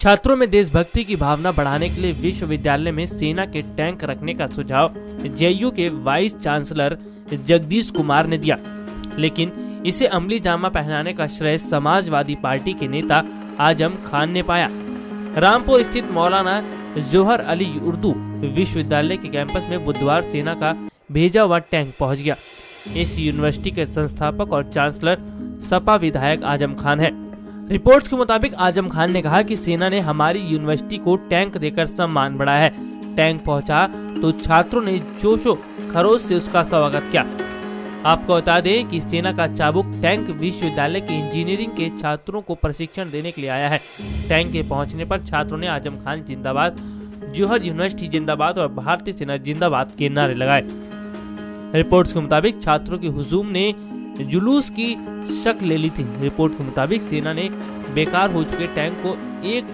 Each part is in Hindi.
छात्रों में देशभक्ति की भावना बढ़ाने के लिए विश्वविद्यालय में सेना के टैंक रखने का सुझाव जेयू के वाइस चांसलर जगदीश कुमार ने दिया। लेकिन इसे अमली जामा पहनाने का श्रेय समाजवादी पार्टी के नेता आज़म खान ने पाया। रामपुर स्थित मौलाना जोहर अली उर्दू विश्वविद्यालय के कैंपस में बुधवार सेना का भेजा हुआ टैंक पहुँच गया। इस यूनिवर्सिटी के संस्थापक और चांसलर सपा विधायक आज़म खान है। रिपोर्ट्स के मुताबिक आज़म खान ने कहा कि सेना ने हमारी यूनिवर्सिटी को टैंक देकर सम्मान बढ़ाया है। टैंक पहुँचा तो छात्रों ने जोशो खरोश से उसका स्वागत किया। आपको बता दें कि सेना का चाबुक टैंक विश्वविद्यालय के इंजीनियरिंग के छात्रों को प्रशिक्षण देने के लिए आया है। टैंक के पहुँचने पर छात्रों ने आज़म खान जिंदाबाद, जोहर यूनिवर्सिटी जिंदाबाद और भारतीय सेना जिंदाबाद के नारे लगाए। रिपोर्ट्स के मुताबिक छात्रों के हुजूम ने जुलूस की शक ले ली थी। रिपोर्ट के मुताबिक सेना ने बेकार हो चुके टैंक को एक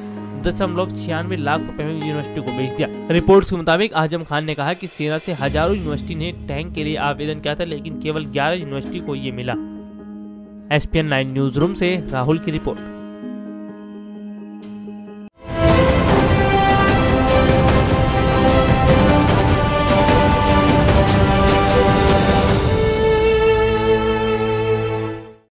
दशमलव छियानवे लाख रुपए में यूनिवर्सिटी को बेच दिया। रिपोर्ट्स के मुताबिक आज़म खान ने कहा कि सेना से हज़ारों यूनिवर्सिटी ने टैंक के लिए आवेदन किया था, लेकिन केवल 11 यूनिवर्सिटी को ये मिला। एस पी न्यूज़ रूम ऐसी राहुल की रिपोर्ट।